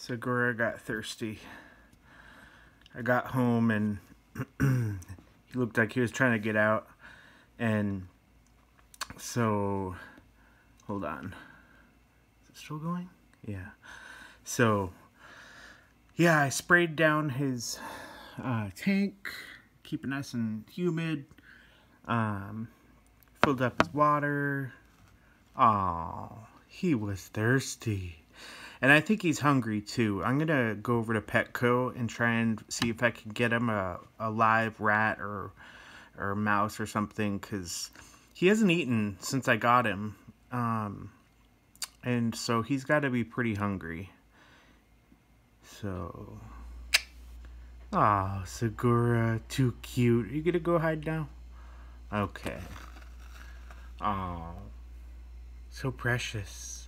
Segura got thirsty. I got home and he looked like he was trying to get out. And so, hold on. Is it still going? Yeah. So, yeah, I sprayed down his uh, tank, keep it nice and humid. Um, filled up his water. Oh, he was thirsty. And I think he's hungry too. I'm gonna go over to Petco and try and see if I can get him a, a live rat or or mouse or something because he hasn't eaten since I got him. Um, and so he's got to be pretty hungry. So, ah, oh, Segura, too cute. Are you gonna go hide now? Okay. Oh, so precious.